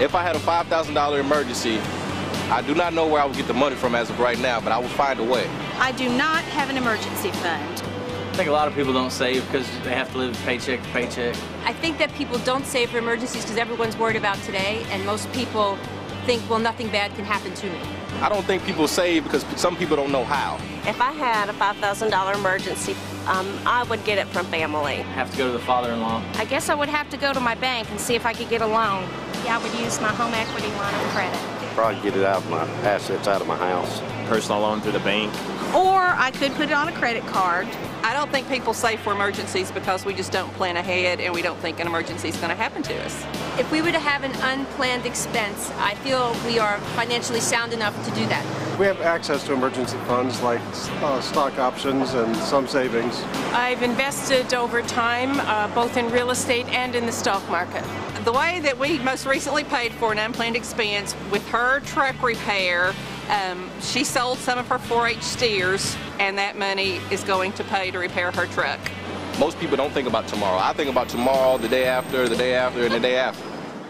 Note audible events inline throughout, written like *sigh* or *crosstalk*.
If I had a $5,000 emergency, I do not know where I would get the money from as of right now, but I will find a way. I do not have an emergency fund. I think a lot of people don't save because they have to live paycheck to paycheck. I think that people don't save for emergencies because everyone's worried about today, and most people think, well, nothing bad can happen to me. I don't think people save because some people don't know how. If I had a $5,000 emergency, um, I would get it from family. Have to go to the father-in-law. I guess I would have to go to my bank and see if I could get a loan. Yeah, I would use my home equity line of credit. Probably get it out of my assets out of my house. Personal loan through the bank. Or I could put it on a credit card. I don't think people save for emergencies because we just don't plan ahead and we don't think an emergency is going to happen to us. If we were to have an unplanned expense, I feel we are financially sound enough to do that. We have access to emergency funds like uh, stock options and some savings. I've invested over time, uh, both in real estate and in the stock market. The way that we most recently paid for an unplanned expense with her truck repair, um, she sold some of her 4-H steers, and that money is going to pay to repair her truck. Most people don't think about tomorrow. I think about tomorrow, the day after, the day after, and the day after.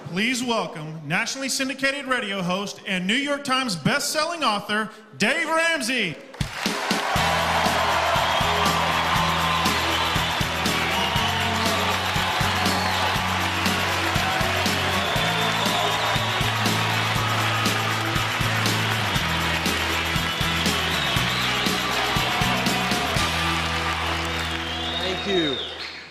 Please welcome nationally syndicated radio host and New York Times best-selling author, Dave Ramsey.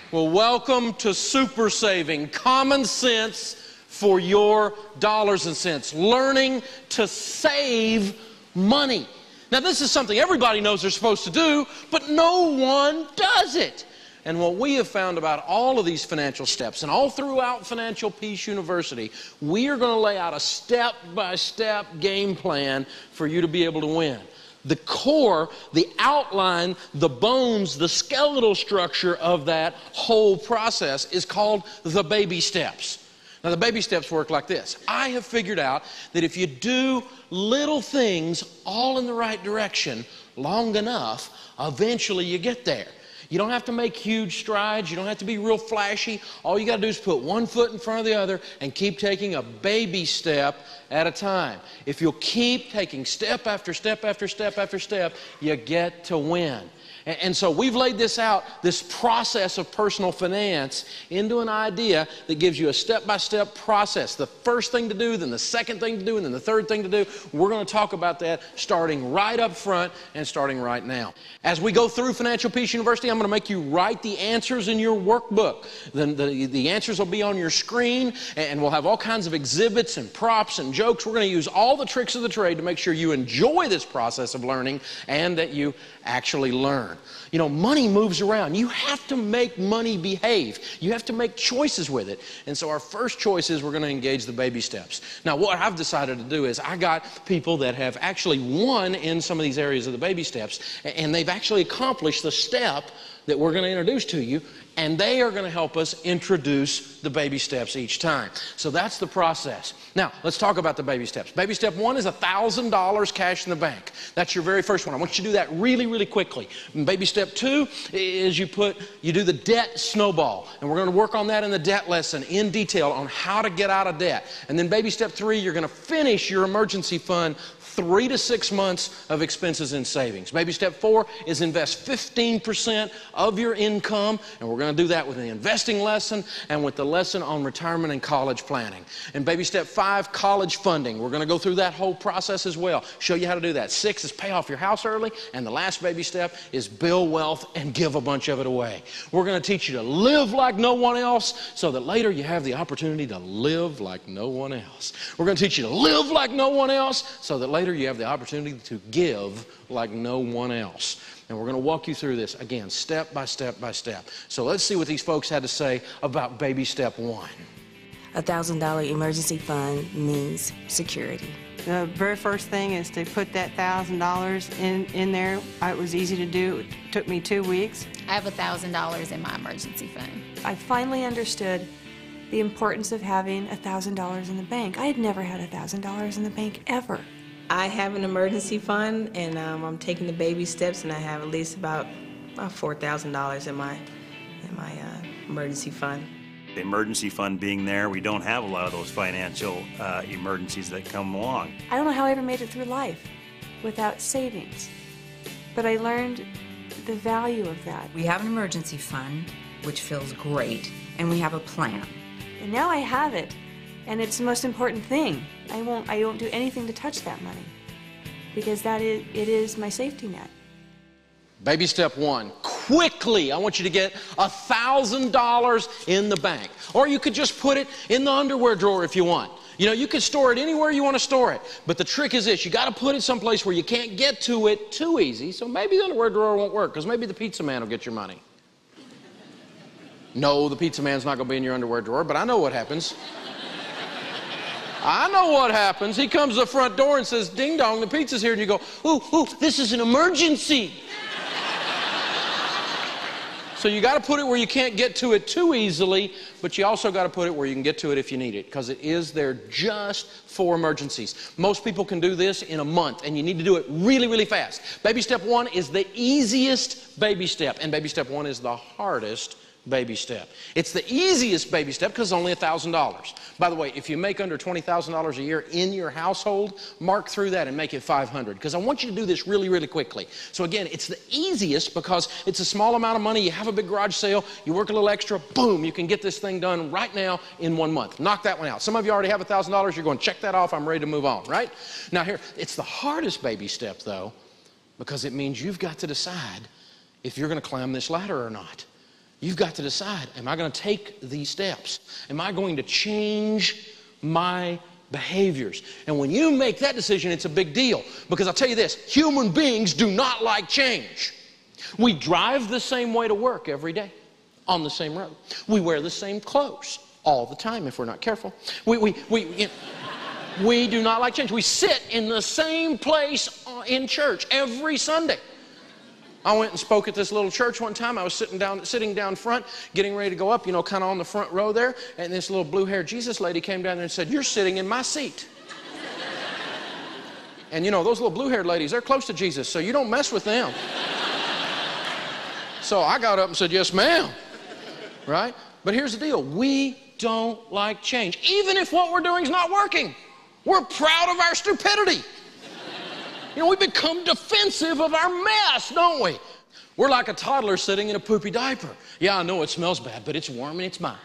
Well, welcome to Super Saving, common sense for your dollars and cents, learning to save money. Now, this is something everybody knows they're supposed to do, but no one does it. And what we have found about all of these financial steps and all throughout Financial Peace University, we are going to lay out a step by step game plan for you to be able to win the core, the outline, the bones, the skeletal structure of that whole process is called the baby steps. Now, the baby steps work like this I have figured out that if you do little things all in the right direction long enough, eventually you get there. You don't have to make huge strides. You don't have to be real flashy. All you got to do is put one foot in front of the other and keep taking a baby step at a time. If you'll keep taking step after step after step after step, you get to win. And, so we've laid this out, this process of personal finance, into an idea that gives you a step by step process. The first thing to do, then the second thing to do, and then the third thing to do. We're going to talk about that starting right up front and starting right now. As we go through Financial Peace University, I'm going to make you write the answers in your workbook. Then the, the answers will be on your screen, and we'll have all kinds of exhibits and props and jokes. We're going to use all the tricks of the trade to make sure you enjoy this process of learning and that you actually learn. You know, money moves around. You have to make money behave. You have to make choices with it. And so our first choice is we're going to engage the baby steps. Now, what I've decided to do is I got people that have actually won in some of these areas of the baby steps, and they've actually accomplished the step that we're going to introduce to you, and they are going to help us introduce the baby steps each time. So that's the process. Now, let's talk about the baby steps. Baby step one is $1,000 cash in the bank. That's your very first one. I want you to do that really, really quickly. And baby step two is you put, you do the debt snowball. And we're going to work on that in the debt lesson in detail on how to get out of debt. And then baby step three, you're going to finish your emergency fund three to six months of expenses and savings. Baby step four is invest 15% of your income, and we're going to do that with the investing lesson and with the lesson on retirement and college planning. And baby step five, college funding. We're going to go through that whole process as well, show you how to do that. Six is pay off your house early, and the last baby step is build wealth and give a bunch of it away. We're going to teach you to live like no one else so that later you have the opportunity to live like no one else. We're going to teach you to live like no one else so that later later you have the opportunity to give like no one else. And we're going to walk you through this again, step by step by step. So let's see what these folks had to say about baby step one. A $1,000 emergency fund means security. The very first thing is to put that $1,000 in, in there. It was easy to do. It took me two weeks. I have a $1,000 in my emergency fund. I finally understood the importance of having a $1,000 in the bank. I had never had a $1,000 in the bank ever. I have an emergency fund, and um, I'm taking the baby steps, and I have at least about, about $4,000 in my, in my uh, emergency fund. the emergency fund being there, we don't have a lot of those financial uh, emergencies that come along. I don't know how I ever made it through life without savings, but I learned the value of that. We have an emergency fund, which feels great, and we have a plan. And now I have it, and it's the most important thing. I won't I won't do anything to touch that money because that is it is my safety net. Baby step one quickly, I want you to get a $1,000 in the bank. Or you could just put it in the underwear drawer if you want. You know, you can store it anywhere you want to store it. But the trick is this you got to put it someplace where you can't get to it too easy. So maybe the underwear drawer won't work because maybe the pizza man will get your money. No, the pizza man's not going to be in your underwear drawer, but I know what happens. I know what happens. He comes to the front door and says, Ding dong, the pizza's here. And you go, Ooh, ooh, this is an emergency. So you got to put it where you can't get to it too easily, but you also got to put it where you can get to it if you need it, because it is there just for emergencies. Most people can do this in a month, and you need to do it really, really fast. Baby step one is the easiest baby step, and baby step one is the hardest baby step. It's the easiest baby step because it's only $1,000. By the way, if you make under $20,000 a year in your household, mark through that and make it 500 because I want you to do this really, really quickly. So again, it's the easiest because it's a small amount of money. You have a big garage sale, you work a little extra, boom, you can get this thing done right now in one month. Knock that one out. Some of you already have $1,000. You're going, check that off. I'm ready to move on, right? Now here, it's the hardest baby step though because it means you've got to decide if you're going to climb this ladder or not. You've got to decide am I going to take these steps? Am I going to change my behaviors? And when you make that decision, it's a big deal because I'll tell you this human beings do not like change. We drive the same way to work every day on the same road, we wear the same clothes all the time if we're not careful. We, we, we, you know, we do not like change. We sit in the same place uh, in church every Sunday. I went and spoke at this little church one time. I was sitting down, sitting down front, getting ready to go up, you know, kind of on the front row there. And this little blue haired Jesus lady came down there and said, You're sitting in my seat. *laughs* and you know, those little blue haired ladies, they're close to Jesus, so you don't mess with them. *laughs* so I got up and said, Yes, ma'am. Right? But here's the deal we don't like change, even if what we're doing is not working. We're proud of our stupidity. You know, we become defensive of our mess, don't we? We're like a toddler sitting in a poopy diaper. Yeah, I know it smells bad, but it's warm and it's mine.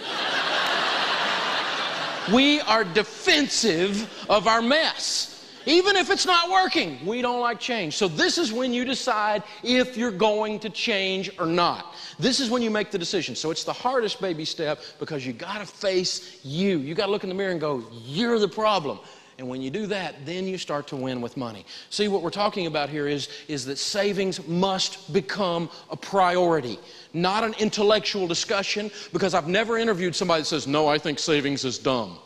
*laughs* we are defensive of our mess. Even if it's not working, we don't like change. So, this is when you decide if you're going to change or not. This is when you make the decision. So, it's the hardest baby step because you got to face you. You got to look in the mirror and go, You're the problem. And when you do that, then you start to win with money. See, what we're talking about here is, is that savings must become a priority, not an intellectual discussion, because I've never interviewed somebody that says, No, I think savings is dumb.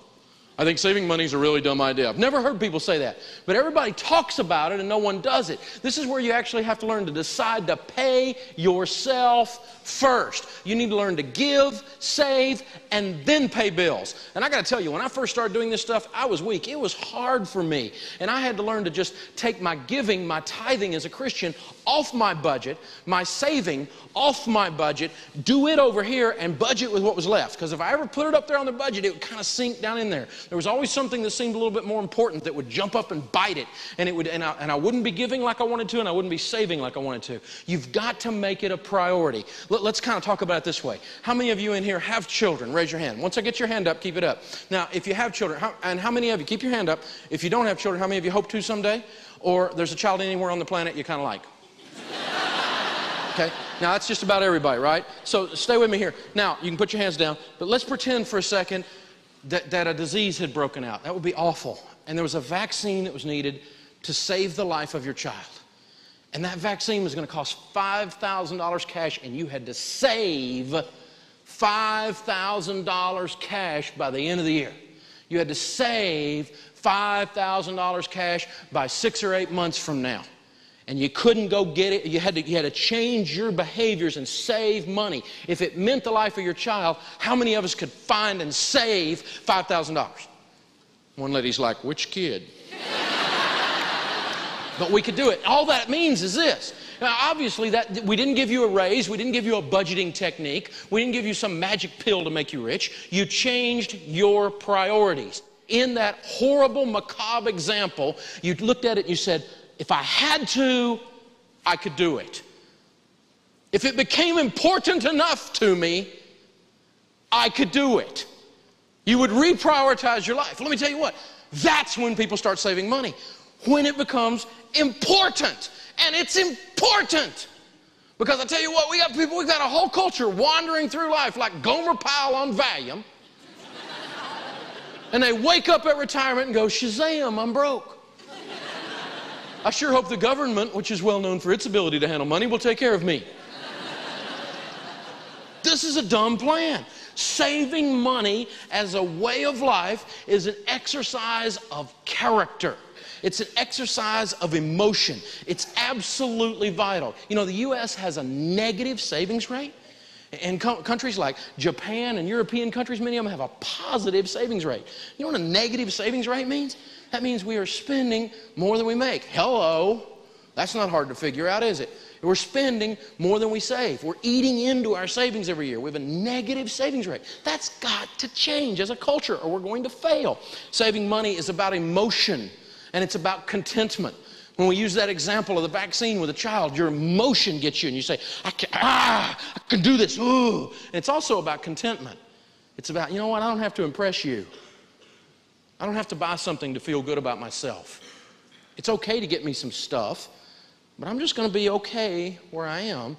I think saving money is a really dumb idea. I've never heard people say that. But everybody talks about it and no one does it. This is where you actually have to learn to decide to pay yourself first. You need to learn to give, save, and then pay bills. And I got to tell you, when I first started doing this stuff, I was weak. It was hard for me. And I had to learn to just take my giving, my tithing as a Christian off my budget, my saving off my budget, do it over here, and budget with what was left. Because if I ever put it up there on the budget, it would kind of sink down in there. There was always something that seemed a little bit more important that would jump up and bite it, and it would, and I, and I wouldn't be giving like I wanted to, and I wouldn't be saving like I wanted to. You've got to make it a priority. Let, let's kind of talk about it this way. How many of you in here have children? Raise your hand. Once I get your hand up, keep it up. Now, if you have children, how, and how many of you keep your hand up? If you don't have children, how many of you hope to someday? Or there's a child anywhere on the planet you kind of like? *laughs* Okay? Now, that's just about everybody, right? So stay with me here. Now, you can put your hands down, but let's pretend for a second that, that a disease had broken out. That would be awful. And there was a vaccine that was needed to save the life of your child. And that vaccine was going to cost $5,000 cash, and you had to save $5,000 cash by the end of the year. You had to save $5,000 cash by six or eight months from now and you couldn't go get it. You had, to, you had to change your behaviors and save money. If it meant the life of your child, how many of us could find and save $5,000? One lady's like, which kid? But we could do it. All that means is this Now, obviously, that we didn't give you a raise, we didn't give you a budgeting technique, we didn't give you some magic pill to make you rich. You changed your priorities. In that horrible, macabre example, you looked at it and you said, if I had to, I could do it. If it became important enough to me, I could do it. You would reprioritize your life. Let me tell you what, that's when people start saving money. When it becomes important. And it's important. Because I tell you what, we got people, we've got a whole culture wandering through life like Gomer Pyle on Valium. *laughs* and they wake up at retirement and go, Shazam, I'm broke. *laughs* I sure hope the government, which is well known for its ability to handle money, will take care of me. *laughs* this is a dumb plan. Saving money as a way of life is an exercise of character. It's an exercise of emotion. It's absolutely vital. You know, the U.S. has a negative savings rate. And co- countries like Japan and European countries, many of them have a positive savings rate. You know what a negative savings rate means? That means we are spending more than we make. Hello. That's not hard to figure out, is it? We're spending more than we save. We're eating into our savings every year. We have a negative savings rate. That's got to change as a culture, or we're going to fail. Saving money is about emotion and it's about contentment. When we use that example of the vaccine with a child, your emotion gets you and you say, I can, ah, I can do this. Ooh. And it's also about contentment. It's about, you know what, I don't have to impress you. I don't have to buy something to feel good about myself. It's okay to get me some stuff, but I'm just going to be okay where I am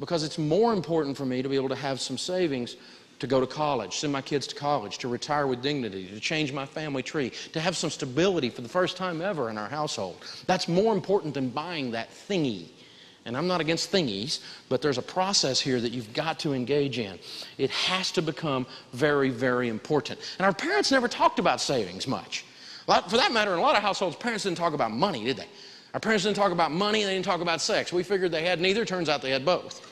because it's more important for me to be able to have some savings to go to college, send my kids to college, to retire with dignity, to change my family tree, to have some stability for the first time ever in our household. That's more important than buying that thingy. And I'm not against thingies, but there's a process here that you've got to engage in. It has to become very, very important. And our parents never talked about savings much. For that matter, in a lot of households, parents didn't talk about money, did they? Our parents didn't talk about money, they didn't talk about sex. We figured they had neither, turns out they had both.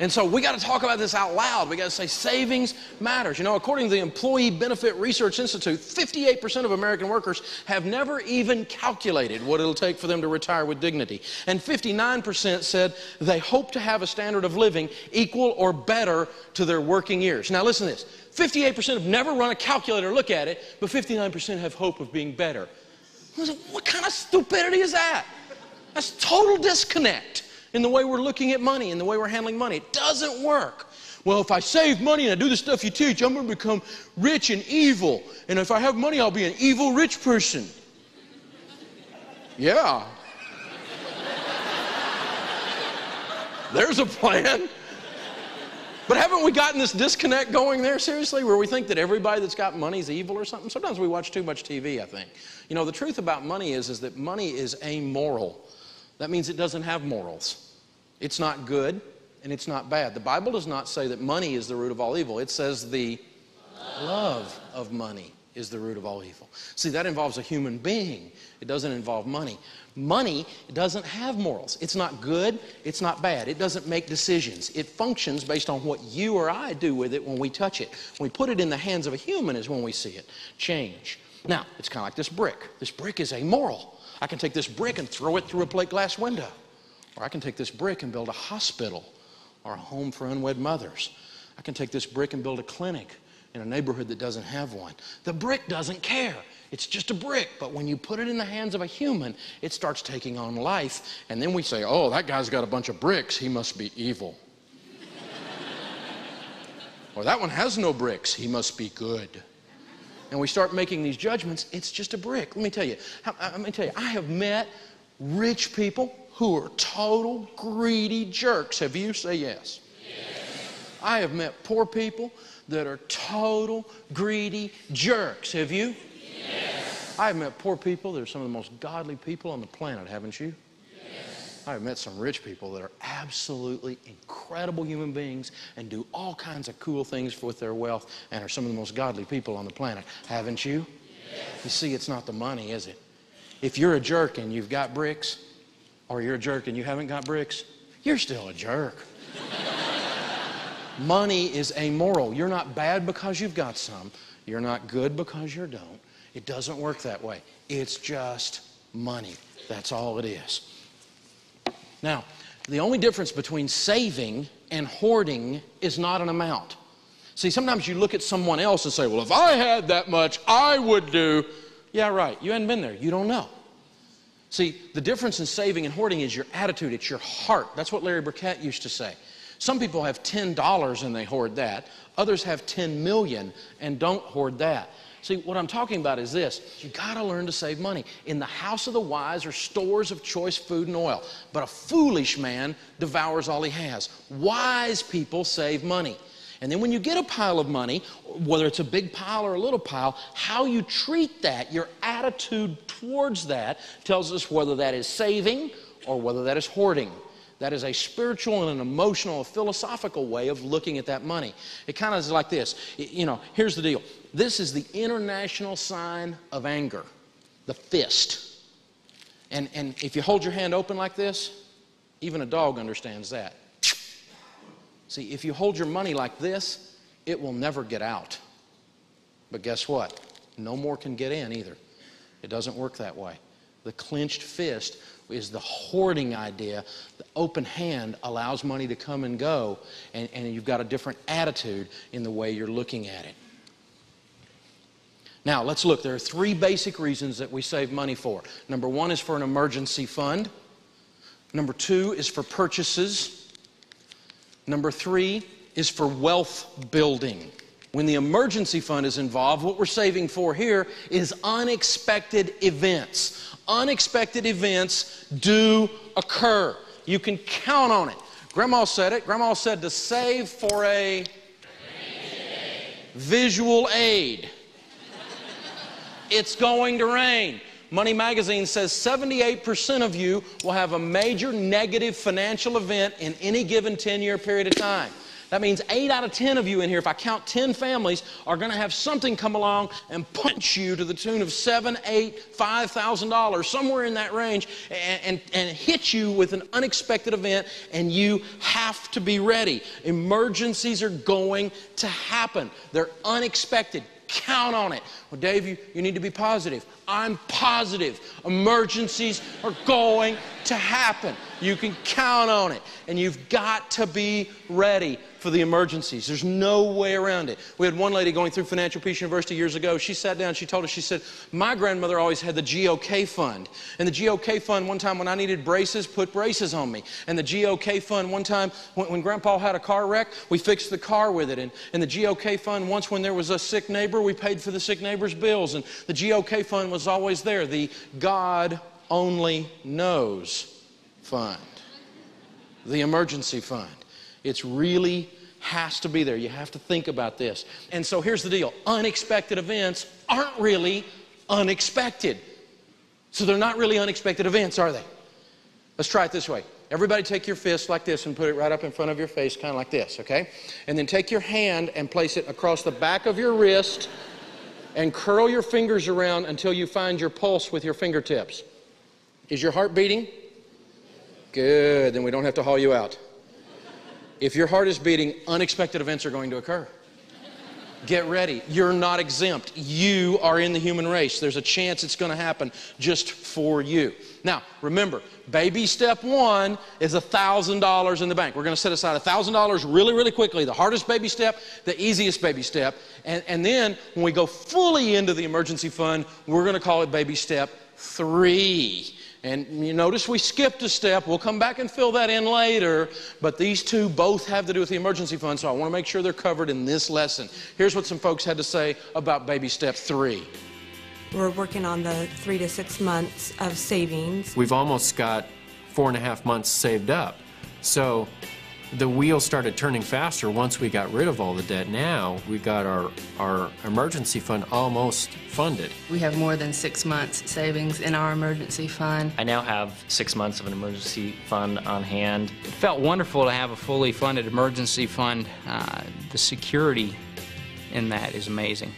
And so we got to talk about this out loud. We got to say savings matters. You know, according to the Employee Benefit Research Institute, 58% of American workers have never even calculated what it'll take for them to retire with dignity. And 59% said they hope to have a standard of living equal or better to their working years. Now listen to this. 58% have never run a calculator or look at it, but 59% have hope of being better. What kind of stupidity is that? That's total disconnect in the way we're looking at money, in the way we're handling money. It doesn't work. Well, if I save money and I do the stuff you teach, I'm going to become rich and evil. And if I have money, I'll be an evil rich person. Yeah. There's a plan. But haven't we gotten this disconnect going there, seriously, where we think that everybody that's got money is evil or something? Sometimes we watch too much TV, I think. You know, the truth about money is, is that money is amoral. That means it doesn't have morals. It's not good and it's not bad. The Bible does not say that money is the root of all evil. It says the love of money is the root of all evil. See, that involves a human being. It doesn't involve money. Money doesn't have morals. It's not good, it's not bad. It doesn't make decisions. It functions based on what you or I do with it when we touch it. When we put it in the hands of a human is when we see it change. Now, it's kind of like this brick. This brick is amoral. I can take this brick and throw it through a plate glass window. Or I can take this brick and build a hospital or a home for unwed mothers. I can take this brick and build a clinic in a neighborhood that doesn't have one. The brick doesn't care. It's just a brick. But when you put it in the hands of a human, it starts taking on life. And then we say, oh, that guy's got a bunch of bricks. He must be evil. *laughs* or that one has no bricks. He must be good and we start making these judgments, it's just a brick. Let me tell you, uh, let me tell you, I have met rich people who are total greedy jerks. Have you? Say yes. yes. I have met poor people that are total greedy jerks. Have you? Yes. I have met poor people that are some of the most godly people on the planet, haven't you? I've met some rich people that are absolutely incredible human beings and do all kinds of cool things with their wealth and are some of the most godly people on the planet. Haven't you? Yes. You see, it's not the money, is it? If you're a jerk and you've got bricks, or you're a jerk and you haven't got bricks, you're still a jerk. *laughs* money is amoral. You're not bad because you've got some. You're not good because you don't. It doesn't work that way. It's just money. That's all it is. Now, the only difference between saving and hoarding is not an amount. See, sometimes you look at someone else and say, Well, if I had that much, I would do. Yeah, right. You hadn't been there. You don't know. See, the difference in saving and hoarding is your attitude, it's your heart. That's what Larry Burkett used to say. Some people have $10 and they hoard that. Others have 10 million and don't hoard that. See, what I'm talking about is this you got to learn to save money. In the house of the wise are stores of choice food and oil, but a foolish man devours all he has. Wise people save money. And then when you get a pile of money, whether it's a big pile or a little pile, how you treat that, your attitude towards that, tells us whether that is saving or whether that is hoarding. That is a spiritual and an emotional, a philosophical way of looking at that money. It kind of is like this. You know, here's the deal. This is the international sign of anger, the fist. And, and if you hold your hand open like this, even a dog understands that. See, if you hold your money like this, it will never get out. But guess what? No more can get in either. It doesn't work that way. The clenched fist is the hoarding idea. The open hand allows money to come and go, and, and you've got a different attitude in the way you're looking at it. Now, let's look. There are three basic reasons that we save money for. Number one is for an emergency fund. Number two is for purchases. Number three is for wealth building. When the emergency fund is involved, what we're saving for here is unexpected events. Unexpected events do occur. You can count on it. Grandma said it. Grandma said to save for a visual aid. It's going to rain. Money Magazine says 78% of you will have a major negative financial event in any given 10 year period of time. That means 8 out of 10 of you in here, if I count 10 families, are going to have something come along and punch you to the tune of 7, 8, $5,000, somewhere in that range, and, and, and hit you with an unexpected event, and you have to be ready. Emergencies are going to happen, they're unexpected. Count on it. Well, Dave, you, you need to be positive. I'm positive. Emergencies are going to happen. You can count on it. And you've got to be ready for the emergencies. There's no way around it. We had one lady going through Financial Peace University years ago. She sat down, she told us, she said, My grandmother always had the GOK fund. And the GOK fund, one time when I needed braces, put braces on me. And the GOK fund, one time when, when Grandpa had a car wreck, we fixed the car with it. And, and the GOK fund, once when there was a sick neighbor, we paid for the sick neighbor's bills. And the GOK fund was always there, the God only knows fund, the emergency fund. It's really has to be there. You have to think about this. And so here's the deal unexpected events aren't really unexpected. So they're not really unexpected events, are they? Let's try it this way. Everybody take your fist like this and put it right up in front of your face, kind of like this, okay? And then take your hand and place it across the back of your wrist and curl your fingers around until you find your pulse with your fingertips. Is your heart beating? Good, then we don't have to haul you out. If your heart is beating, unexpected events are going to occur. Get ready. You're not exempt. You are in the human race. There's a chance it's going to happen just for you. Now, remember, baby step one is $1,000 in the bank. We're going to set aside $1,000 really, really quickly. The hardest baby step, the easiest baby step. And, and then when we go fully into the emergency fund, we're going to call it baby step three. And you notice we skipped a step. We'll come back and fill that in later. But these two both have to do with the emergency fund, so I want to make sure they're covered in this lesson. Here's what some folks had to say about baby step three. We're working on the three to six months of savings. We've almost got four and a half months saved up. So the wheels started turning faster once we got rid of all the debt. Now we've got our, our emergency fund almost funded. We have more than six months savings in our emergency fund. I now have six months of an emergency fund on hand. It felt wonderful to have a fully funded emergency fund. Uh, the security in that is amazing.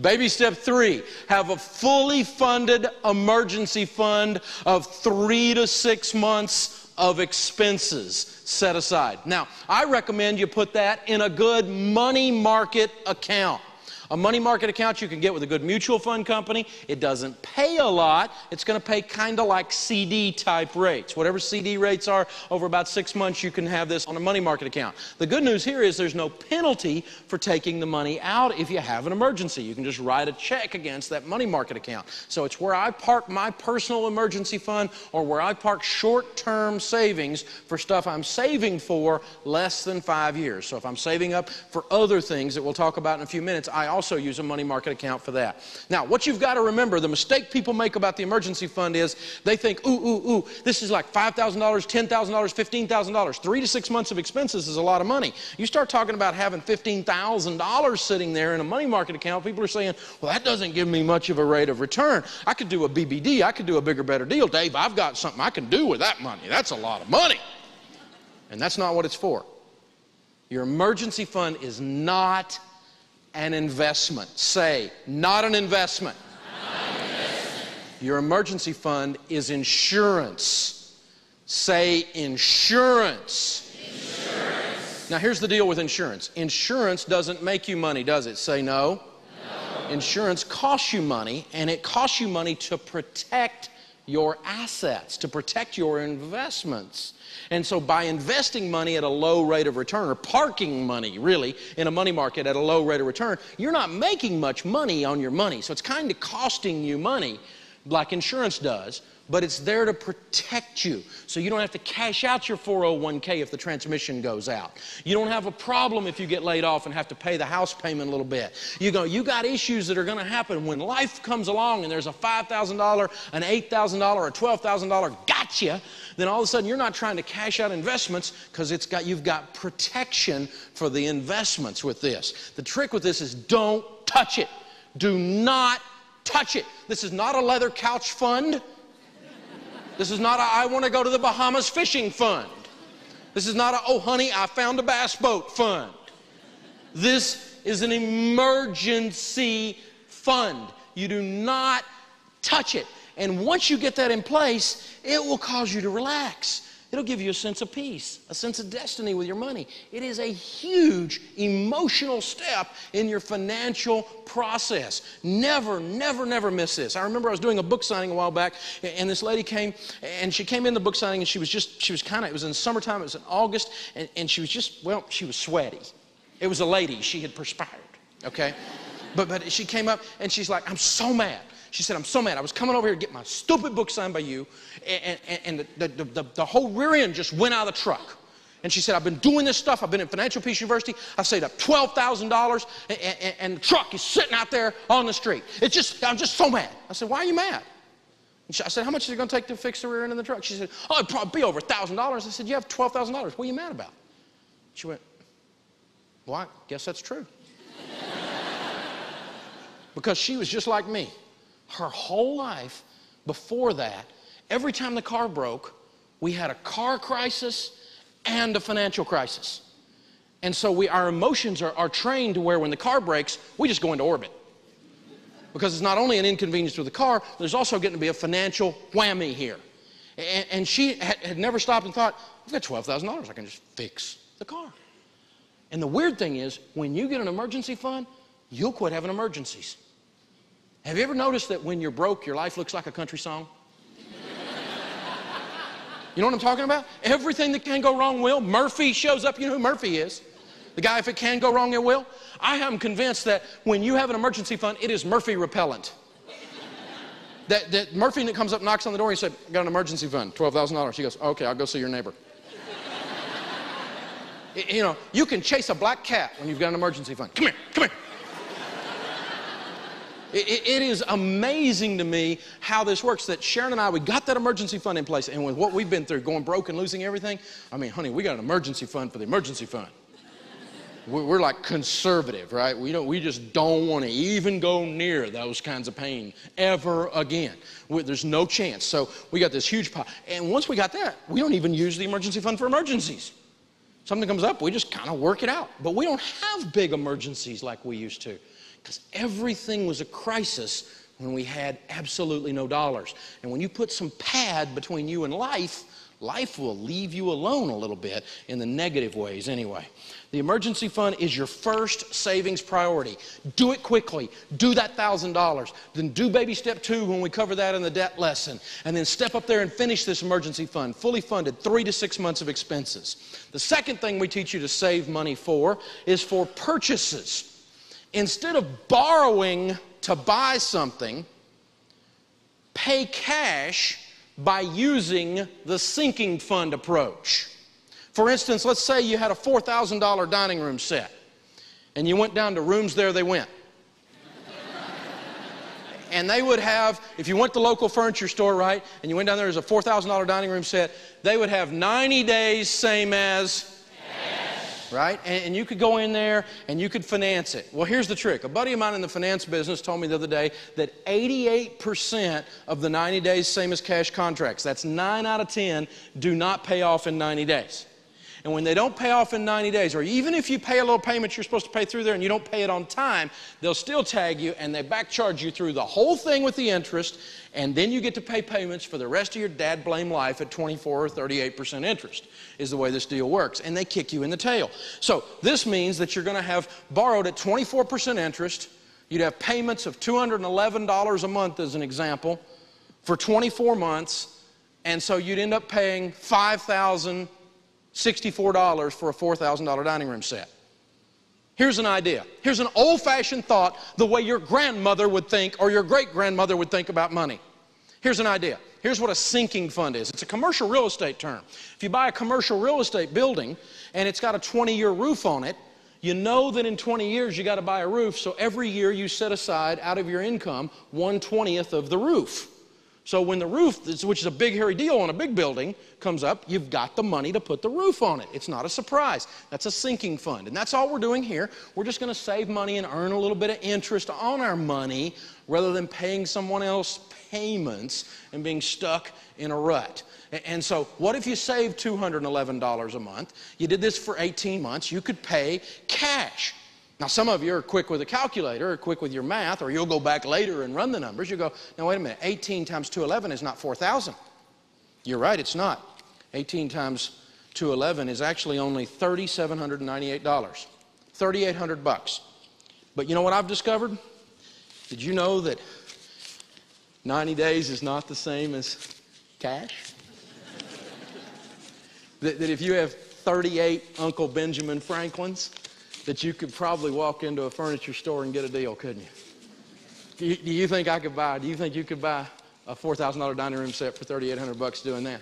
Baby step three have a fully funded emergency fund of three to six months of expenses set aside. Now, I recommend you put that in a good money market account. A money market account you can get with a good mutual fund company. It doesn't pay a lot. It's going to pay kind of like CD type rates. Whatever CD rates are over about six months, you can have this on a money market account. The good news here is there's no penalty for taking the money out if you have an emergency. You can just write a check against that money market account. So it's where I park my personal emergency fund or where I park short term savings for stuff I'm saving for less than five years. So if I'm saving up for other things that we'll talk about in a few minutes, I also use a money market account for that. Now, what you've got to remember the mistake people make about the emergency fund is they think, ooh, ooh, ooh, this is like $5,000, $10,000, $15,000. Three to six months of expenses is a lot of money. You start talking about having $15,000 sitting there in a money market account, people are saying, well, that doesn't give me much of a rate of return. I could do a BBD, I could do a bigger, better deal. Dave, I've got something I can do with that money. That's a lot of money. And that's not what it's for. Your emergency fund is not an investment. Say, not an investment. Your emergency fund is insurance. Say, insurance. insurance. Now, here's the deal with insurance insurance doesn't make you money, does it? Say no. no. Insurance costs you money, and it costs you money to protect your assets, to protect your investments. And so, by investing money at a low rate of return, or parking money really in a money market at a low rate of return, you're not making much money on your money. So, it's kind of costing you money like insurance does but it's there to protect you. So you don't have to cash out your 401k if the transmission goes out. You don't have a problem if you get laid off and have to pay the house payment a little bit. You go, you got issues that are going to happen when life comes along and there's a $5,000, an $8,000, a $12,000 gotcha, then all of a sudden you're not trying to cash out investments because it's got you've got protection for the investments with this. The trick with this is don't touch it. Do not touch it. This is not a leather couch fund. This is not a I want to go to the Bahamas fishing fund. This is not a oh honey, I found a bass boat fund. This is an emergency fund. You do not touch it. And once you get that in place, it will cause you to relax. It'll give you a sense of peace, a sense of destiny with your money. It is a huge emotional step in your financial process. Never, never, never miss this. I remember I was doing a book signing a while back, and this lady came, and she came in the book signing, and she was just, she was kind of, it was in summertime, it was in August, and, and she was just, well, she was sweaty. It was a lady, she had perspired, okay? *laughs* But, but she came up, and she's like, I'm so mad. She said, I'm so mad. I was coming over here to get my stupid book signed by you, and, and, the, the, the, the whole rear end just went out of the truck. And she said, I've been doing this stuff. I've been in Financial Peace University. I've saved up $12,000, and, and, and, the truck is sitting out there on the street. It's just, I'm just so mad. I said, Why are you mad? She, I said, How much is it going to take to fix the rear end of the truck? She said, Oh, it'd probably be over $1,000. I said, You have $12,000. What are you mad about? She went, Well, I guess that's true. *laughs* because she was just like me her whole life before that, every time the car broke, we had a car crisis and a financial crisis. And so we, our emotions are, are trained to where when the car breaks, we just go into orbit. Because it's not only an inconvenience to the car, there's also getting to be a financial whammy here. And, and she had, had never stopped and thought, I've got $12,000, I can just fix the car. And the weird thing is, when you get an emergency fund, you'll quit having emergencies. Have you ever noticed that when you're broke, your life looks like a country song? You know what I'm talking about? Everything that can go wrong will. Murphy shows up. You know who Murphy is? The guy, if it can go wrong, it will. I am convinced that when you have an emergency fund, it is Murphy repellent. *laughs* that, that Murphy that comes up, knocks on the door, he said, Got an emergency fund, $12,000. He goes, Okay, I'll go see your neighbor. *laughs* you know, you can chase a black cat when you've got an emergency fund. Come here, come here. It, it is amazing to me how this works that Sharon and I, we got that emergency fund in place. And with what we've been through, going broke and losing everything, I mean, honey, we got an emergency fund for the emergency fund. We're like conservative, right? We, don't, we just don't want to even go near those kinds of pain ever again. We, there's no chance. So we got this huge pile. And once we got that, we don't even use the emergency fund for emergencies. Something comes up, we just kind of work it out. But we don't have big emergencies like we used to because everything was a crisis when we had absolutely no dollars. And when you put some pad between you and life, Life will leave you alone a little bit in the negative ways, anyway. The emergency fund is your first savings priority. Do it quickly. Do that $1,000. Then do baby step two when we cover that in the debt lesson. And then step up there and finish this emergency fund, fully funded, three to six months of expenses. The second thing we teach you to save money for is for purchases. Instead of borrowing to buy something, pay cash by using the sinking fund approach. For instance, let's say you had a $4,000 dining room set and you went down to rooms there they went. *laughs* and they would have, if you went to the local furniture store, right, and you went down there, there's a $4,000 dining room set, they would have 90 days, same as right? And, and, you could go in there and you could finance it. Well, here's the trick. A buddy of mine in the finance business told me the other day that 88% of the 90 days, same as cash contracts, that's 9 out of 10, do not pay off in 90 days. And when they don't pay off in 90 days, or even if you pay a little payment you're supposed to pay through there and you don't pay it on time, they'll still tag you and they back charge you through the whole thing with the interest, and then you get to pay payments for the rest of your dad blame life at 24 or 38% interest, is the way this deal works. And they kick you in the tail. So this means that you're going to have borrowed at 24% interest. You'd have payments of $211 a month, as an example, for 24 months. And so you'd end up paying 5000 $64 for a $4,000 dining room set. Here's an idea. Here's an old fashioned thought the way your grandmother would think or your great grandmother would think about money. Here's an idea. Here's what a sinking fund is it's a commercial real estate term. If you buy a commercial real estate building and it's got a 20 year roof on it, you know that in 20 years you got to buy a roof, so every year you set aside out of your income 120th of the roof. So when the roof, which is a big hairy deal on a big building, comes up, you've got the money to put the roof on it. It's not a surprise. That's a sinking fund. And that's all we're doing here. We're just going to save money and earn a little bit of interest on our money rather than paying someone else payments and being stuck in a rut. And so, what if you saved $211 a month? You did this for 18 months. You could pay cash. Now, some of you are quick with a calculator or quick with your math, or you'll go back later and run the numbers. You go, now wait a minute, 18 times 211 is not 4,000. You're right, it's not. 18 times 211 is actually only $3,798, 3,800 bucks. But you know what I've discovered? Did you know that 90 days is not the same as cash? *laughs* that, that if you have 38 Uncle Benjamin Franklins, that you could probably walk into a furniture store and get a deal, couldn't you? Do you, do you think I could buy, do you think you could buy a $4,000 dining room set for 3800 bucks doing that?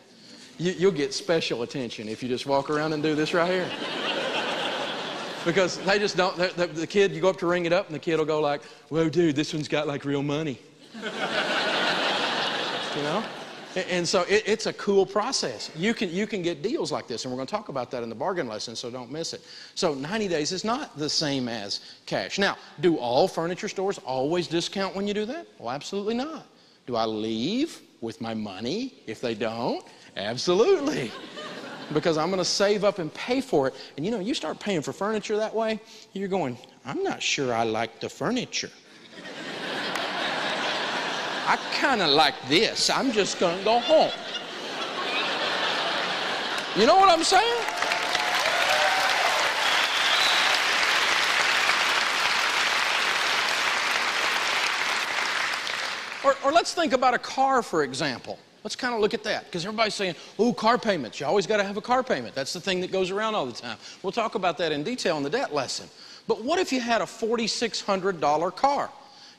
You, you'll get special attention if you just walk around and do this right here. *laughs* because they just don't, the, the kid, you go up to ring it up and the kid will go like, whoa, dude, this one's got like real money. *laughs* you know? And so it, it's a cool process. You can, you can get deals like this, and we're going to talk about that in the bargain lesson, so don't miss it. So 90 days is not the same as cash. Now, do all furniture stores always discount when you do that? Well, absolutely not. Do I leave with my money if they don't? Absolutely. *laughs* because I'm going to save up and pay for it. And you know, you start paying for furniture that way, you're going, I'm not sure I like the furniture. I kind of like this. I'm just going to go home. You know what I'm saying? Or, or, let's think about a car, for example. Let's kind of look at that because everybody's saying, oh, car payments. You always got to have a car payment. That's the thing that goes around all the time. We'll talk about that in detail in the debt lesson. But what if you had a $4,600 car?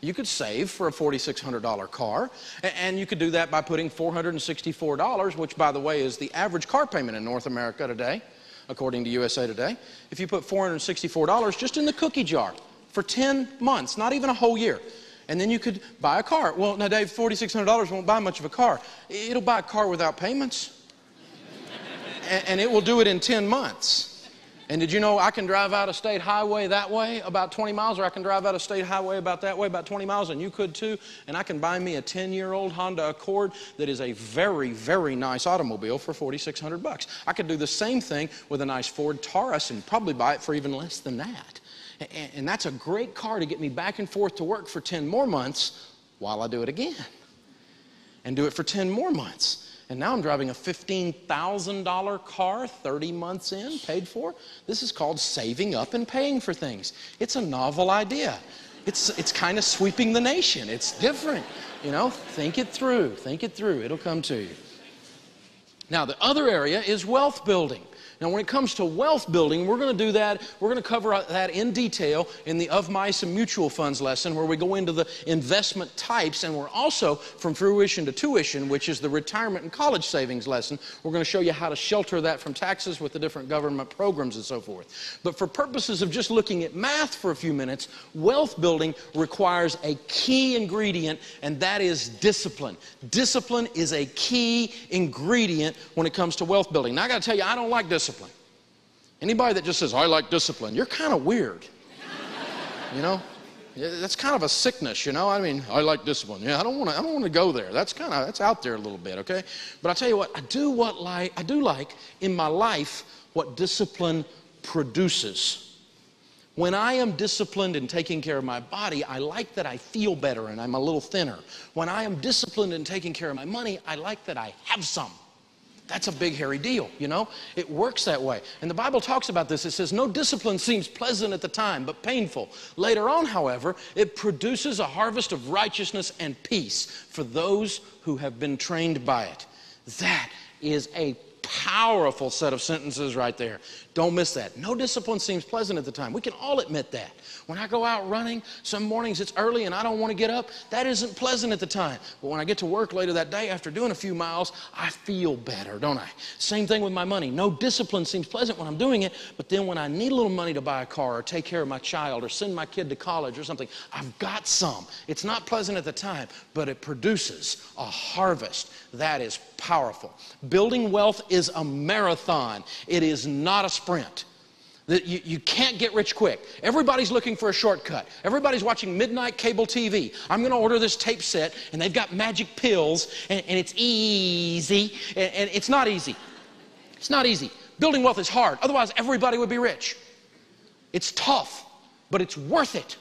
You could save for a $4,600 car, and you could do that by putting $464, which, by the way, is the average car payment in North America today, according to USA Today. If you put $464 just in the cookie jar for 10 months, not even a whole year, and then you could buy a car. Well, now, Dave, $4,600 won't buy much of a car. It'll buy a car without payments, *laughs* and, it will do it in 10 months. And did you know I can drive out a state highway that way about 20 miles, or I can drive out a state highway about that way about 20 miles, and you could too. And I can buy me a 10 year old Honda Accord that is a very, very nice automobile for 4,600 bucks. I could do the same thing with a nice Ford Taurus and probably buy it for even less than that. And that's a great car to get me back and forth to work for 10 more months while I do it again. And do it for 10 more months. And now I'm driving a $15,000 car 30 months in, paid for. This is called saving up and paying for things. It's a novel idea. It's, it's kind of sweeping the nation. It's different. You know, think it through. Think it through. It'll come to you. Now, the other area is wealth building. Now, when it comes to wealth building, we're going to do that. We're going to cover that in detail in the Of Mice and Mutual Funds lesson, where we go into the investment types. And we're also from fruition to tuition, which is the retirement and college savings lesson. We're going to show you how to shelter that from taxes with the different government programs and so forth. But for purposes of just looking at math for a few minutes, wealth building requires a key ingredient, and that is discipline. Discipline is a key ingredient when it comes to wealth building. Now, I got to tell you, I don't like discipline. Anybody that just says, I like discipline, you're kind of weird. You know? That's kind of a sickness, you know. I mean, I like discipline. Yeah, I don't want to. I don't want to go there. That's kind of that's out there a little bit, okay. But I tell you what, I do what like I do like in my life what discipline produces. When I am disciplined in taking care of my body, I like that I feel better and I'm a little thinner. When I am disciplined in taking care of my money, I like that I have some. That's a big, hairy deal, you know? It works that way. And the Bible talks about this. It says, No discipline seems pleasant at the time, but painful. Later on, however, it produces a harvest of righteousness and peace for those who have been trained by it. That is a powerful set of sentences right there. Don't miss that. No discipline seems pleasant at the time. We can all admit that. When I go out running, some mornings it's early and I don't want to get up, that isn't pleasant at the time. But when I get to work later that day after doing a few miles, I feel better, don't I? Same thing with my money. No discipline seems pleasant when I'm doing it, but then when I need a little money to buy a car or take care of my child or send my kid to college or something, I've got some. It's not pleasant at the time, but it produces a harvest that is powerful. Building wealth is a marathon, it is not a sprint. That you, you can't get rich quick. Everybody's looking for a shortcut. Everybody's watching midnight cable TV. I'm going to order this tape set, and they've got magic pills, and, and it's easy, and, and it's not easy. It's not easy. Building wealth is hard. Otherwise, everybody would be rich. It's tough, but it's worth it.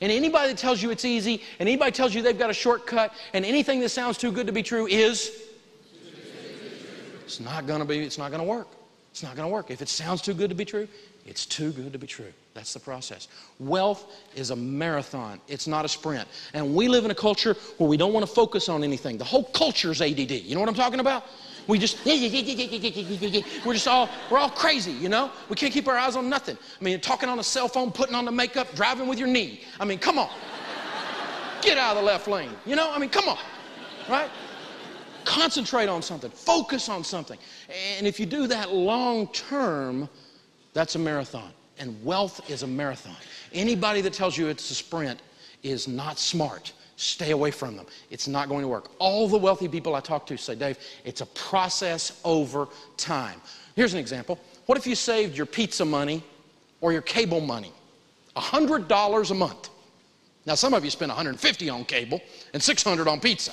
And anybody that tells you it's easy, and anybody tells you they've got a shortcut, and anything that sounds too good to be true is, it's not going to be. It's not going to work. It's not going to work. If it sounds too good to be true, it's too good to be true. That's the process. Wealth is a marathon, it's not a sprint. And we live in a culture where we don't want to focus on anything. The whole culture is ADD. You know what I'm talking about? We just, we're just all, we're all crazy, you know? We can't keep our eyes on nothing. I mean, talking on a cell phone, putting on the makeup, driving with your knee. I mean, come on. Get out of the left lane. You know, I mean, come on, right? Concentrate on something, focus on something. And if you do that long term, that's a marathon. And wealth is a marathon. Anybody that tells you it's a sprint is not smart. Stay away from them. It's not going to work. All the wealthy people I talk to say, Dave, it's a process over time. Here's an example. What if you saved your pizza money or your cable money? $100 a month. Now, some of you spend 150 on cable and 600 on pizza.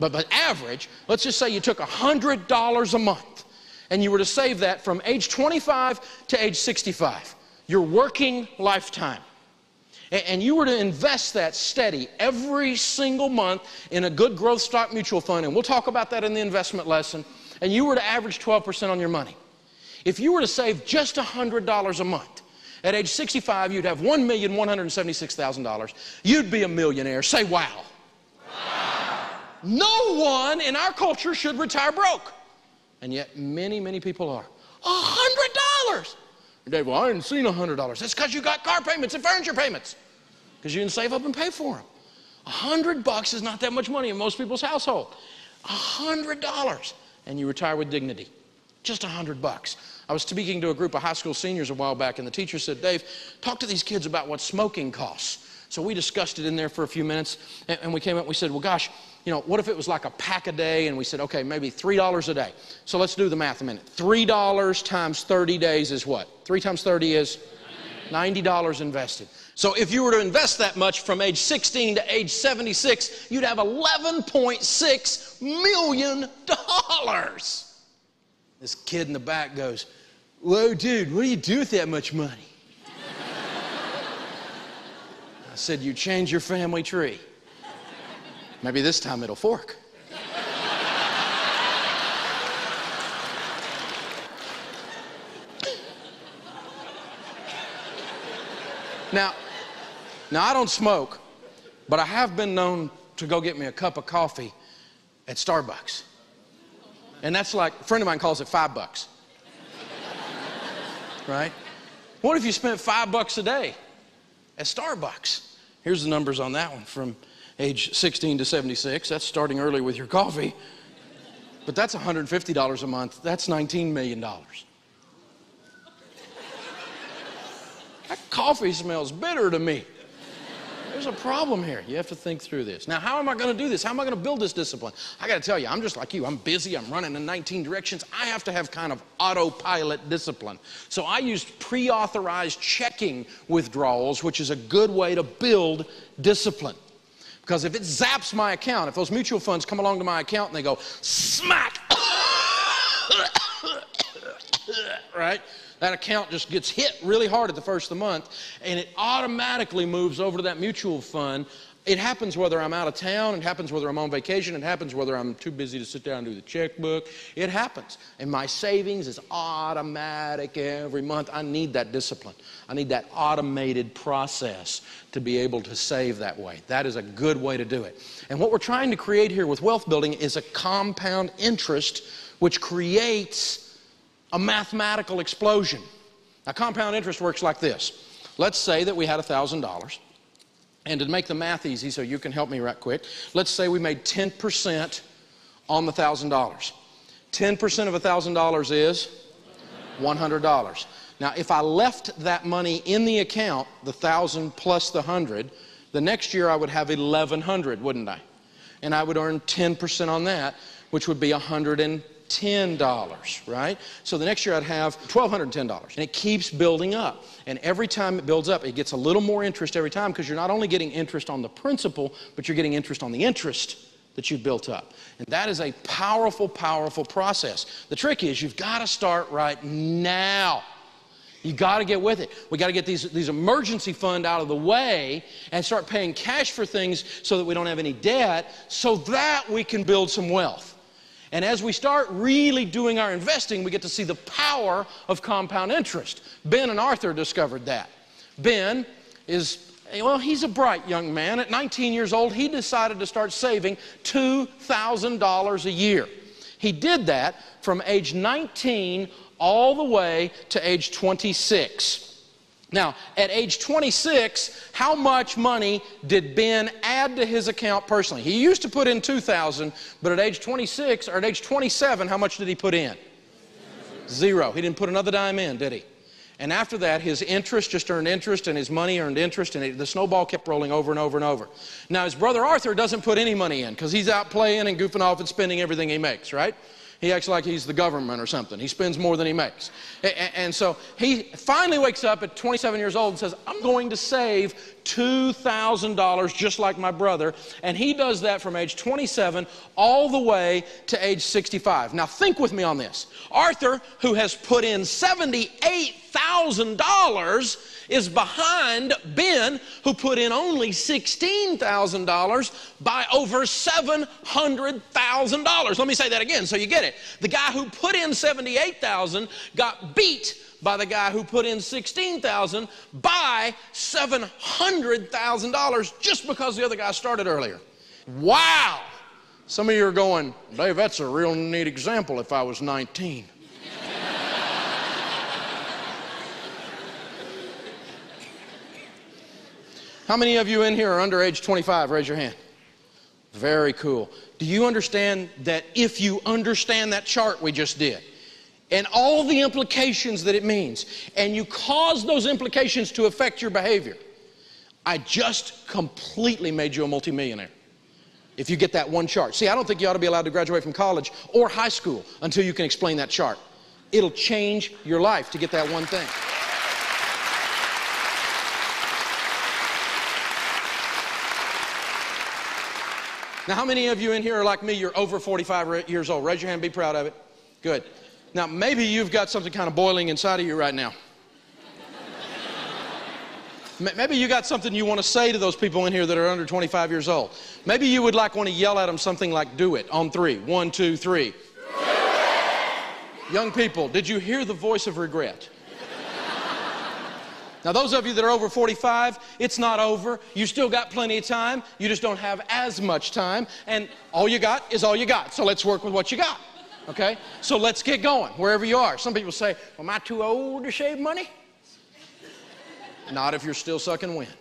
But, but average, let's just say you took $100 a month and you were to save that from age 25 to age 65, your working lifetime. And, you were to invest that steady every single month in a good growth stock mutual fund, and we'll talk about that in the investment lesson, and you were to average 12% on your money. If you were to save just $100 a month, at age 65, you'd have $1,176,000. You'd be a millionaire. Say wow. No one in our culture should retire broke. And yet, many, many people are. A hundred dollars. Dave, well, I ain't seen a hundred dollars. That's because you got car payments and furniture payments. Because you didn't save up and pay for them. A hundred bucks is not that much money in most people's household. A hundred dollars. And you retire with dignity. Just a hundred bucks. I was speaking to a group of high school seniors a while back, and the teacher said, Dave, talk to these kids about what smoking costs. So we discussed it in there for a few minutes, and, and we came up and we said, well, gosh, you know, what if it was like a pack a day? And we said, okay, maybe $3 a day. So let's do the math a minute. $3 times 30 days is what? 3 times 30 is $90 invested. So if you were to invest that much from age 16 to age 76, you'd have $11.6 million. This kid in the back goes, Whoa, dude, what do you do with that much money? *laughs* I said, You change your family tree. Maybe this time it'll fork. now, now I don't smoke, but I have been known to go get me a cup of coffee at Starbucks. And that's like, a friend of mine calls it five bucks. right? What if you spent five bucks a day at Starbucks? Here's the numbers on that one from age 16 to 76. That's starting early with your coffee. But that's $150 a month. That's $19 million. That coffee smells bitter to me. There's a problem here. You have to think through this. Now, how am I going to do this? How am I going to build this discipline? I got to tell you, I'm just like you. I'm busy. I'm running in 19 directions. I have to have kind of autopilot discipline. So I used pre authorized checking withdrawals, which is a good way to build discipline. Because if it zaps my account, if those mutual funds come along to my account and they go smack, *coughs* right? That account just gets hit really hard at the first of the month and it automatically moves over to that mutual fund. It happens whether I'm out of town, it happens whether I'm on vacation, it happens whether I'm too busy to sit down and do the checkbook. It happens. And my savings is automatic every month. I need that discipline. I need that automated process to be able to save that way. That is a good way to do it. And what we're trying to create here with wealth building is a compound interest which creates a mathematical explosion. Now, compound interest works like this. Let's say that we had $1,000. And to make the math easy, so you can help me right quick, let's say we made 10% on the $1,000. 10% of $1,000 is $100. Now, if I left that money in the account, the 1000 plus the 100, the next year I would have 1100, wouldn't I? And I would earn 10% on that, which would be 110 dollars, right? So the next year I'd have $1,210, and it keeps building up. And every time it builds up, it gets a little more interest every time because you're not only getting interest on the principal, but you're getting interest on the interest that you've built up. And that is a powerful, powerful process. The trick is you've got to start right now. You got to get with it. We got to get these, these emergency fund out of the way and start paying cash for things so that we don't have any debt so that we can build some wealth. And as we start really doing our investing, we get to see the power of compound interest. Ben and Arthur discovered that. Ben is, well, he's a bright young man. At 19 years old, he decided to start saving $2,000 a year. He did that from age 19 all the way to age 26. Now, at age 26, how much money did Ben add to his account personally? He used to put in 2,000, but at age 26 or at age 27, how much did he put in? Zero. He didn't put another dime in, did he? And after that, his interest just earned interest, and his money earned interest, and the snowball kept rolling over and over and over. Now, his brother Arthur doesn't put any money in because he's out playing and goofing off and spending everything he makes, right? He acts like he's the government or something. He spends more than he makes. And so he finally wakes up at 27 years old and says, I'm going to save $2,000 just like my brother. And he does that from age 27 all the way to age 65. Now think with me on this. Arthur, who has put in $78,000, is behind Ben, who put in only $16,000 by over $700,000. Let me say that again so you get it. The guy who put in $78,000 got beat by the guy who put in 16,000 by $700,000 just because the other guy started earlier. Wow! Some of you are going, Dave, that's a real neat example if I was 19. How many of you in here are under age 25? Raise your hand. Very cool. Do you understand that if you understand that chart we just did and all the implications that it means, and you cause those implications to affect your behavior, I just completely made you a multimillionaire. If you get that one chart. See, I don't think you ought to be allowed to graduate from college or high school until you can explain that chart. It'll change your life to get that one thing. Now, how many of you in here are like me? You're over 45 years old. Raise your hand, be proud of it. Good. Now, maybe you've got something kind of boiling inside of you right now. Maybe you got something you want to say to those people in here that are under 25 years old. Maybe you would like want to yell at them something like, do it on three. One, two, three. Young people, did you hear the voice of regret? Now, those of you that are over 45, it's not over. You still got plenty of time. You just don't have as much time. And all you got is all you got. So let's work with what you got. Okay? So let's get going, wherever you are. Some people say, am I too old to shave money? Not if you're still sucking wind.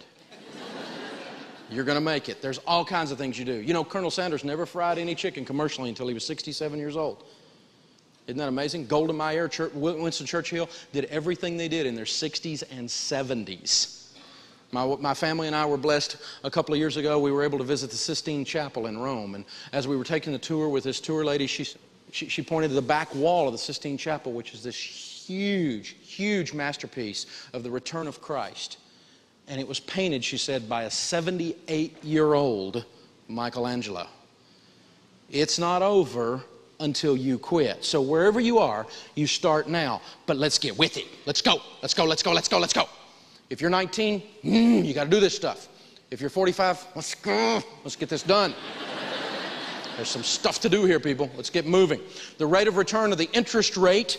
You're going to make it. There's all kinds of things you do. You know, Colonel Sanders never fried any chicken commercially until he was 67 years old. Isn't that amazing? Golda Meir, Winston Churchill did everything they did in their 60s and 70s. My, my, family and I were blessed a couple of years ago. We were able to visit the Sistine Chapel in Rome. And as we were taking the tour with this tour lady, she, she, she pointed to the back wall of the Sistine Chapel, which is this huge, huge masterpiece of the return of Christ. And it was painted, she said, by a 78 year old Michelangelo. It's not over until you quit. So wherever you are, you start now. But let's get with it. Let's go. Let's go. Let's go. Let's go. Let's go. If you're 19, mm, you got to do this stuff. If you're 45, let's go. Let's get this done. There's some stuff to do here, people. Let's get moving. The rate of return of the interest rate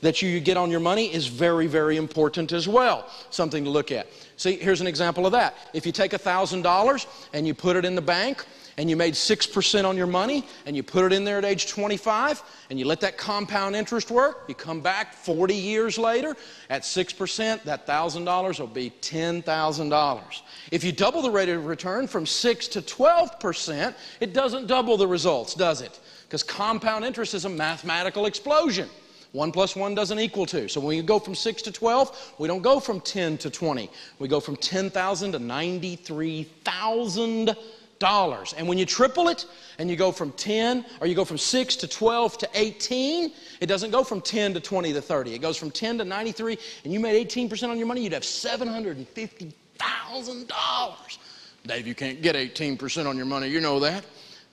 that you get on your money is very, very important as well. Something to look at. See, here's an example of that. If you take $1,000 and you put it in the bank and you made 6% on your money and you put it in there at age 25 and you let that compound interest work, you come back 40 years later at 6%, that $1,000 will be $10,000. If you double the rate of return from 6 to 12%, it doesn't double the results, does it? Because compound interest is a mathematical explosion. 1 plus 1 doesn't equal 2. So when we go from 6 to 12, we don't go from 10 to 20. We go from 10,000 to 93,000 dollars. And when you triple it and you go from 10 or you go from 6 to 12 to 18, it doesn't go from 10 to 20 to 30. It goes from 10 to 93 and you made 18% on your money, you'd have $750,000. Dave, you can't get 18% on your money. You know that.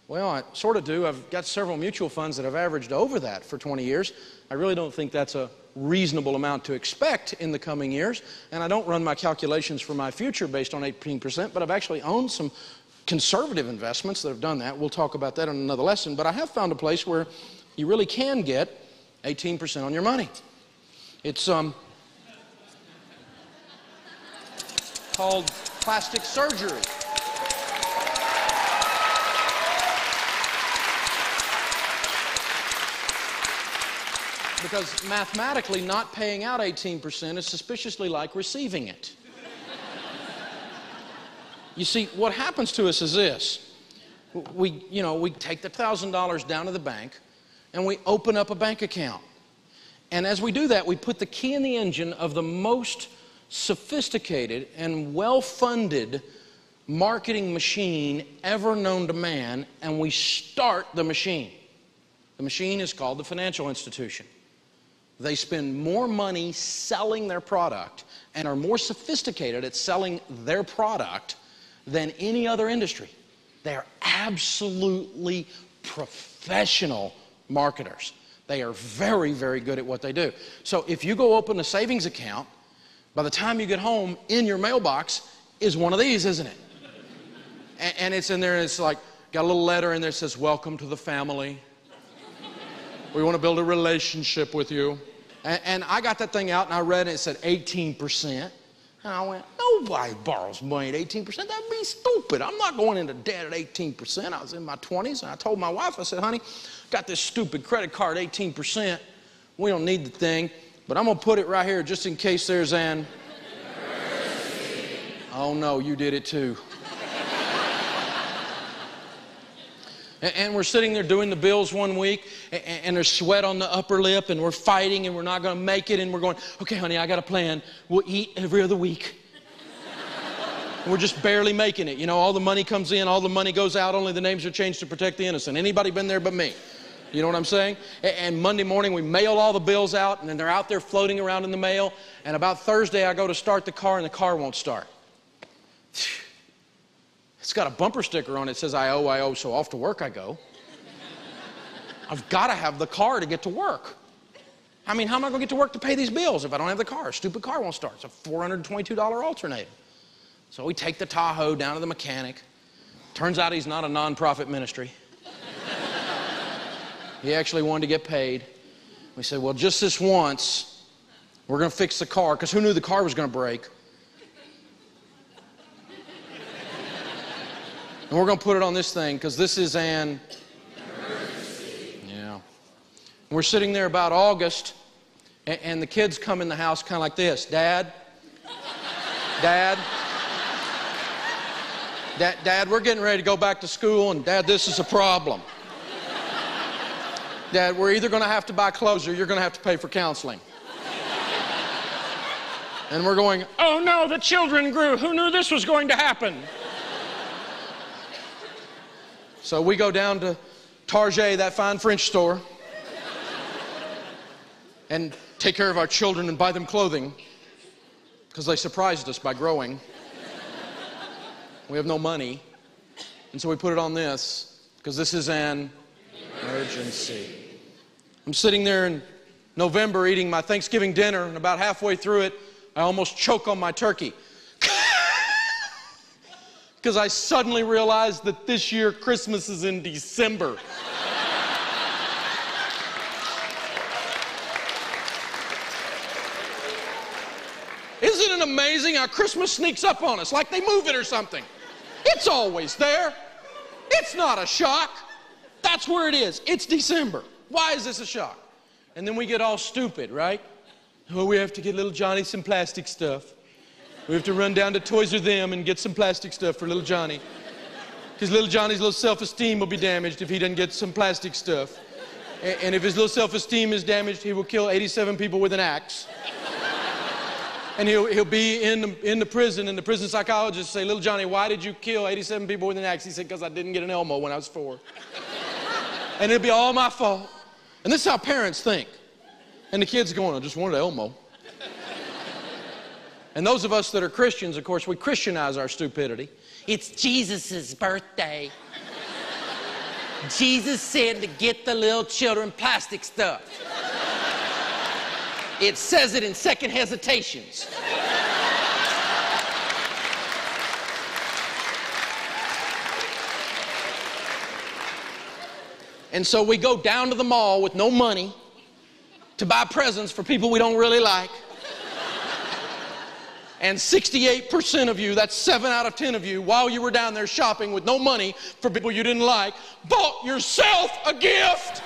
Well, I sort of do. I've got several mutual funds that have averaged over that for 20 years. I really don't think that's a reasonable amount to expect in the coming years. And I don't run my calculations for my future based on 18%, but I've actually owned some conservative investments that have done that. We'll talk about that in another lesson. But I have found a place where you really can get 18% on your money. It's um, called plastic surgery. Because mathematically, not paying out 18% is suspiciously like receiving it. You see, what happens to us is this. We, you know, we take the $1,000 down to the bank and we open up a bank account. And as we do that, we put the key in the engine of the most sophisticated and well funded marketing machine ever known to man, and we start the machine. The machine is called the financial institution. They spend more money selling their product and are more sophisticated at selling their product than any other industry. They are absolutely professional marketers. They are very, very good at what they do. So if you go open a savings account, by the time you get home, in your mailbox is one of these, isn't it? And, and it's in there and it's like, got a little letter in there that says, Welcome to the family. We want to build a relationship with you. And, and I got that thing out and I read it, it said 18%. And I went, nobody borrows money at 18%. That'd be stupid. I'm not going into debt at 18%. I was in my 20s and I told my wife, I said, honey, got this stupid credit card, 18%. We don't need the thing, but I'm going to put it right here just in case there's an. *laughs* Oh no, you did it too. And we're sitting there doing the bills one week, and there's sweat on the upper lip, and we're fighting, and we're not going to make it, and we're going, okay, honey, I got a plan. We'll eat every other week. *laughs* we're just barely making it. You know, all the money comes in, all the money goes out, only the names are changed to protect the innocent. Anybody been there but me? You know what I'm saying? And Monday morning, we mail all the bills out, and then they're out there floating around in the mail. And about Thursday, I go to start the car, and the car won't start. It's got a bumper sticker on it that says, I owe, I owe, so off to work I go. I've got to have the car to get to work. I mean, how am I going to get to work to pay these bills if I don't have the car? A stupid car won't start. It's a $422 alternator. So we take the Tahoe down to the mechanic. Turns out he's not a nonprofit ministry. he actually wanted to get paid. We said, well, just this once, we're going to fix the car, because who knew the car was going to break? And we're going to put it on this thing because this is an. Yeah. We're sitting there about August, and, and the kids come in the house kind of like this Dad, Dad, Dad, Dad, we're getting ready to go back to school, and Dad, this is a problem. Dad, we're either going to have to buy clothes or you're going to have to pay for counseling. And we're going, oh no, the children grew. Who knew this was going to happen? So we go down to Target, that fine French store, and take care of our children and buy them clothing because they surprised us by growing. We have no money. And so we put it on this because this is an emergency. I'm sitting there in November eating my Thanksgiving dinner, and about halfway through it, I almost choke on my turkey. Because I suddenly realized that this year Christmas is in December. Isn't it amazing how Christmas sneaks up on us like they move it or something? It's always there. It's not a shock. That's where it is. It's December. Why is this a shock? And then we get all stupid, right? Oh, we have to get little Johnny some plastic stuff. We have to run down to Toys R Them and get some plastic stuff for little Johnny. Because little Johnny's little self esteem will be damaged if he doesn't get some plastic stuff. And if his little self esteem is damaged, he will kill 87 people with an axe and he'll, he'll be in the, in the prison, and the prison psychologist say, Little Johnny, why did you kill 87 people with an axe? He said, Because I didn't get an Elmo when I was four. and it'll be all my fault. And this is how parents think. And the kid's going, I just wanted Elmo. And those of us that are Christians, of course, we Christianize our stupidity. It's Jesus' birthday. Jesus said to get the little children plastic stuff. It says it in second hesitations. And so we go down to the mall with no money to buy presents for people we don't really like. And 68% of you, that's 7 out of 10 of you, while you were down there shopping with no money for people you didn't like, bought yourself a gift.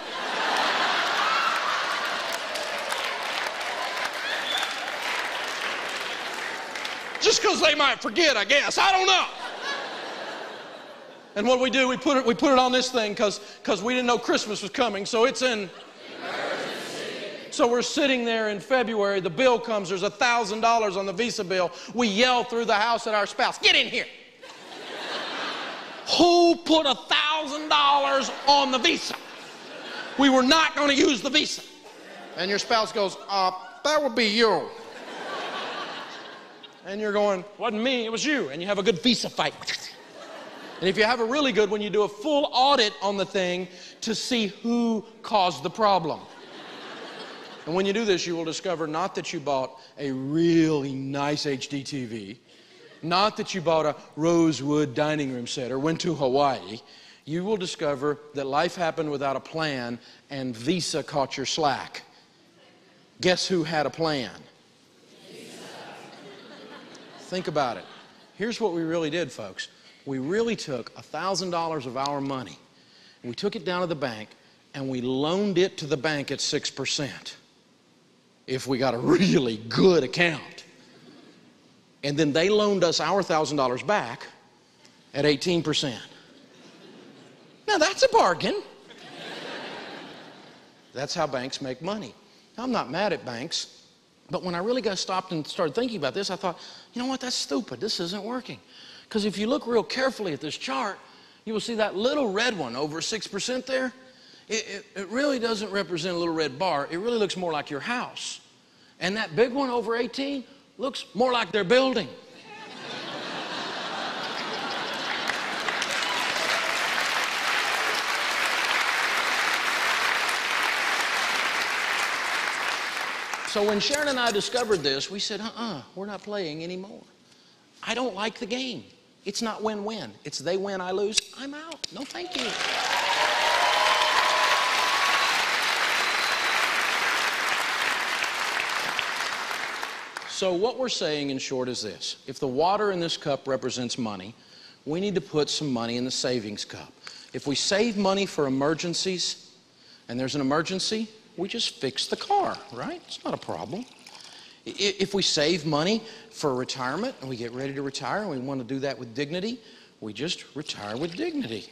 Just because they might forget, I guess. I don't know. And what we do, we put it, we put it on this thing because cause we didn't know Christmas was coming. So it's in. So we're sitting there in February. The bill comes. There's $1,000 on the Visa bill. We yell through the house at our spouse, Get in here. *laughs* Who put $1,000 on the Visa? We were not going to use the Visa. And your spouse goes, uh, That would be you *laughs* and you're going, wasn't me, it was you, and you have a good visa fight. *laughs* And if you have a really good one, you do a full audit on the thing to see who caused the problem. And when you do this, you will discover not that you bought a really nice HD TV, not that you bought a rosewood dining room set or went to Hawaii. You will discover that life happened without a plan and Visa caught your slack. Guess who had a plan? Visa. Think about it. Here's what we really did, folks. We really took $1,000 of our money, we took it down to the bank, and we loaned it to the bank at 6% if we got a really good account. And then they loaned us our $1,000 back at 18%. Now that's a bargain. That's how banks make money. I'm not mad at banks. But when I really got stopped and started thinking about this, I thought, you know what, that's stupid. This isn't working. Because if you look real carefully at this chart, you will see that little red one over 6% there. It, it, it, really doesn't represent a little red bar. It really looks more like your house. And that big one over 18 looks more like their building. So when Sharon and I discovered this, we said, uh uh-uh, uh, we are not playing anymore. I don't like the game. It's not win win. It's they win, I lose. I'm out. No, thank you. So, what we're saying in short is this if the water in this cup represents money, we need to put some money in the savings cup. If we save money for emergencies and there's an emergency, we just fix the car, right? It's not a problem. If we save money for retirement and we get ready to retire and we want to do that with dignity, we just retire with dignity.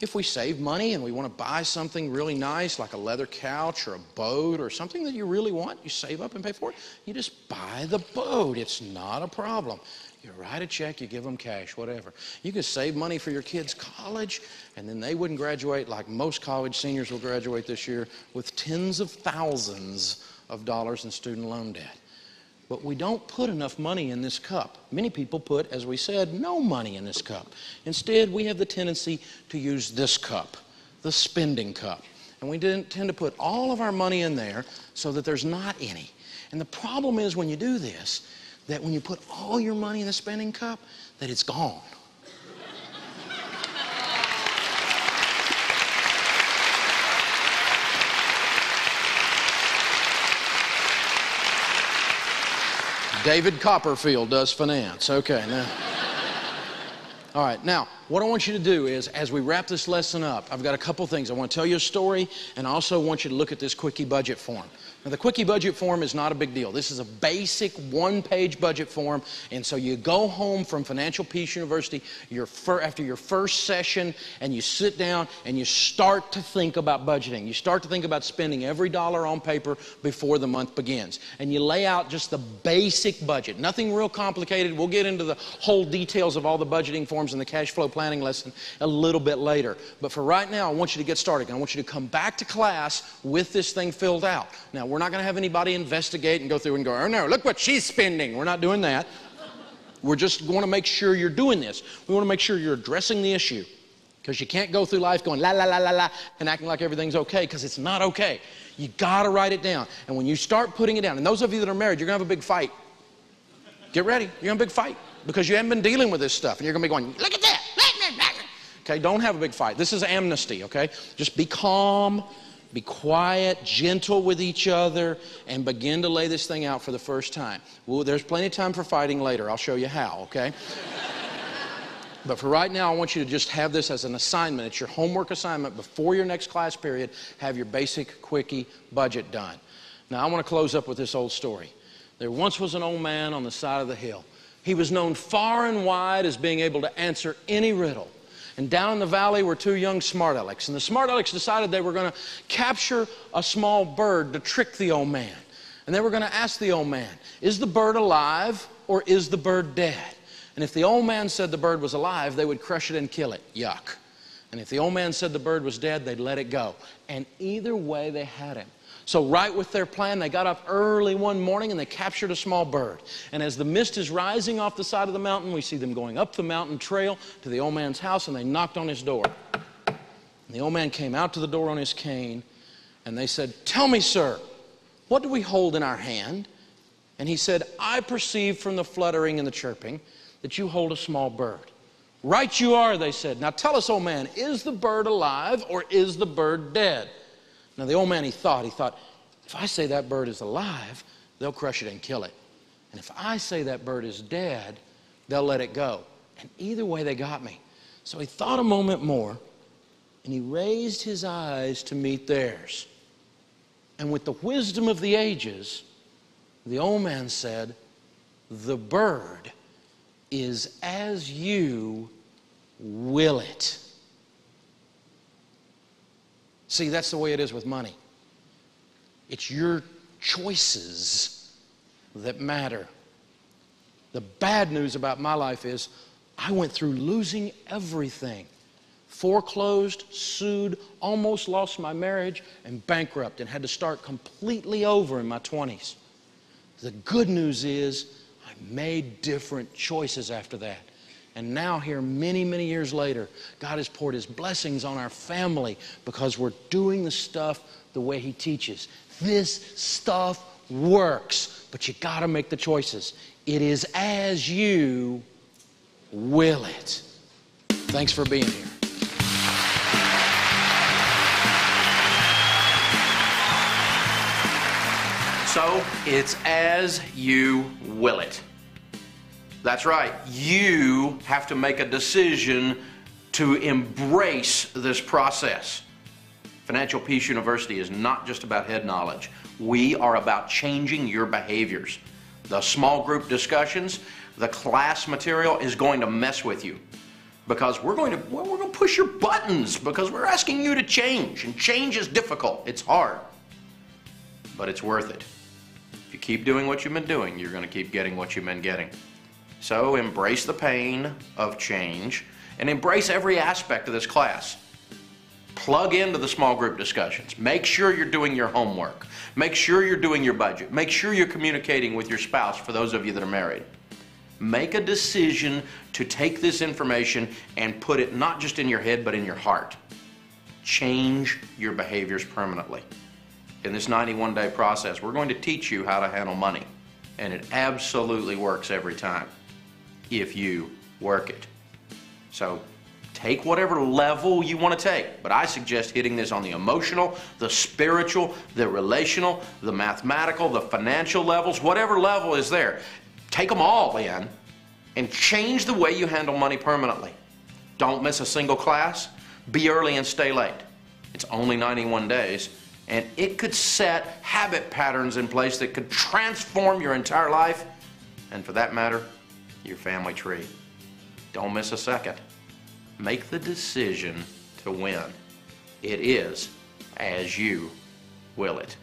If we save money and we want to buy something really nice, like a leather couch or a boat or something that you really want, you save up and pay for it, you just buy the boat. It's not a problem. You write a check, you give them cash, whatever. You can save money for your kids' college, and then they wouldn't graduate like most college seniors will graduate this year with tens of thousands of dollars in student loan debt. But we don't put enough money in this cup. Many people put, as we said, no money in this cup. Instead, we have the tendency to use this cup, the spending cup. And we didn't tend to put all of our money in there so that there's not any. And the problem is when you do this, that when you put all your money in the spending cup, that it's gone. David Copperfield does finance. Okay, now. All right, now, what I want you to do is, as we wrap this lesson up, I've got a couple things. I want to tell you a story, and I also want you to look at this quickie budget form. Now, the quickie budget form is not a big deal. This is a basic one page budget form, and so you go home from Financial Peace University your after your first session, and you sit down and you start to think about budgeting. You start to think about spending every dollar on paper before the month begins. And you lay out just the basic budget, nothing real complicated. We'll get into the whole details of all the budgeting forms and the cash flow planning lesson a little bit later. But for right now, I want you to get started. I want you to come back to class with this thing filled out. Now, we're not going to have anybody investigate and go through and go, oh no, look what she's spending. We're not doing that. We're just going to make sure you're doing this. We want to make sure you're addressing the issue. Because you can't go through life going la la la la la and acting like everything's okay because it's not okay. You got to write it down. And when you start putting it down, and those of you that are married, you're going to have a big fight. Get ready. You're going to have a big fight because you haven't been dealing with this stuff. And you're going to be going, look at that. Okay, don't have a big fight. This is amnesty, okay? Just be calm, be quiet, gentle with each other, and begin to lay this thing out for the first time. Well, there's plenty of time for fighting later. I'll show you how, okay? *laughs* But for right now, I want you to just have this as an assignment. It's your homework assignment before your next class period. Have your basic quickie budget done. Now, I want to close up with this old story. There once was an old man on the side of the hill. He was known far and wide as being able to answer any riddle. And down in the valley were two young smart alecks. And the smart alecks decided they were going to capture a small bird to trick the old man. And they were going to ask the old man, Is the bird alive or is the bird dead? And if the old man said the bird was alive, they would crush it and kill it. Yuck. And if the old man said the bird was dead, they'd let it go. And either way, they had him. So, right with their plan, they got up early one morning and they captured a small bird. And as the mist is rising off the side of the mountain, we see them going up the mountain trail to the old man's house and they knocked on his door. And the old man came out to the door on his cane and they said, Tell me, sir, what do we hold in our hand? And he said, I perceive from the fluttering and the chirping that you hold a small bird. Right you are, they said. Now tell us, old man, is the bird alive or is the bird dead? Now, the old man, he thought, he thought, if I say that bird is alive, they'll crush it and kill it. And if I say that bird is dead, they'll let it go. And either way, they got me. So he thought a moment more, and he raised his eyes to meet theirs. And with the wisdom of the ages, the old man said, The bird is as you will it. See, that's the way it is with money. It's your choices that matter. The bad news about my life is I went through losing everything foreclosed, sued, almost lost my marriage, and bankrupt, and had to start completely over in my 20s. The good news is I made different choices after that. And now, here, many, many years later, God has poured His blessings on our family because we're doing the stuff the way He teaches. This stuff works, but you got to make the choices. It is as you will it. Thanks for being here. So it's as you will it. That's right. You have to make a decision to embrace this process. Financial Peace University is not just about head knowledge. We are about changing your behaviors. The small group discussions, the class material is going to mess with you because we're going to well, we're going to push your buttons because we're asking you to change and change is difficult. It's hard. But it's worth it. If you keep doing what you've been doing, you're going to keep getting what you've been getting. So embrace the pain of change and embrace every aspect of this class. Plug into the small group discussions. Make sure you're doing your homework. Make sure you're doing your budget. Make sure you're communicating with your spouse for those of you that are married. Make a decision to take this information and put it not just in your head but in your heart. Change your behaviors permanently. In this 91 day process, we're going to teach you how to handle money. And it absolutely works every time if you work it. So take whatever level you want to take, but I suggest hitting this on the emotional, the spiritual, the relational, the mathematical, the financial levels, whatever level is there. Take them all in and change the way you handle money permanently. Don't miss a single class. Be early and stay late. It's only 91 days, and it could set habit patterns in place that could transform your entire life, and for that matter, your family tree. Don't miss a second. Make the decision to win. It is as you will it.